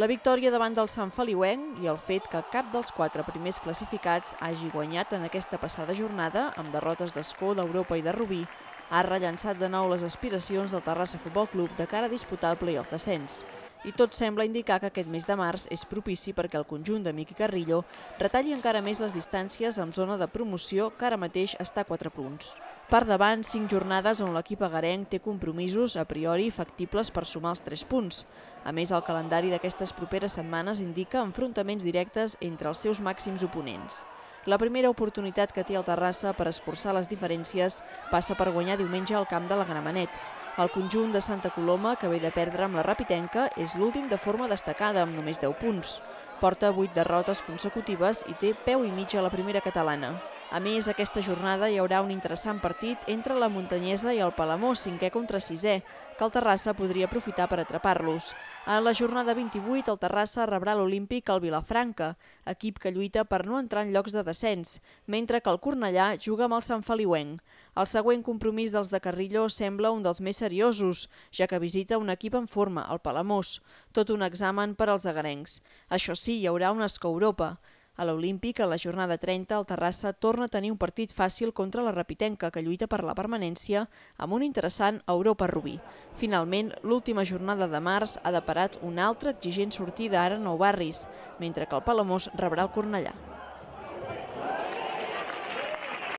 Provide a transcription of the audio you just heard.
La victòria davant del Sant Feliuenc i el fet que cap dels quatre primers classificats hagi guanyat en aquesta passada jornada, amb derrotes d'Escó, d'Europa i de Rubí, ha rellançat de nou les aspiracions del Terrassa Futbol Club de cara a disputar el play-off d'ascens. I tot sembla indicar que aquest mes de març és propici perquè el conjunt de Miqui Carrillo retalli encara més les distàncies amb zona de promoció que ara mateix està a 4 punts. Per davant, cinc jornades on l'equip agarenc té compromisos a priori factibles per sumar els 3 punts. A més, el calendari d'aquestes properes setmanes indica enfrontaments directes entre els seus màxims oponents. La primera oportunitat que té el Terrassa per escurçar les diferències passa per guanyar diumenge al camp de la Gramenet. El conjunt de Santa Coloma, que ve de perdre amb la Rapitenca, és l'últim de forma destacada, amb només 10 punts. Porta 8 derrotes consecutives i té peu i mig a la primera catalana. A més, aquesta jornada hi haurà un interessant partit entre la Muntanyesa i el Palamós, cinquè contra sisè, que el Terrassa podria aprofitar per atrapar-los. En la jornada 28, el Terrassa rebrà l'Olímpic al Vilafranca, equip que lluita per no entrar en llocs de descens, mentre que el Cornellà juga amb el Sant Feliuenc. El següent compromís dels de Carrillo sembla un dels més seriosos, ja que visita un equip en forma, el Palamós, tot un examen per als agarencs. Això sí, hi haurà una Esco Europa. A l'Olímpic, a la jornada 30, el Terrassa torna a tenir un partit fàcil contra la Rapitenca, que lluita per la permanència amb un interessant Europa-Rubí. Finalment, l'última jornada de març ha deparat una altra exigent sortida ara a Nou Barris, mentre que el Palamós rebrà el Cornellà.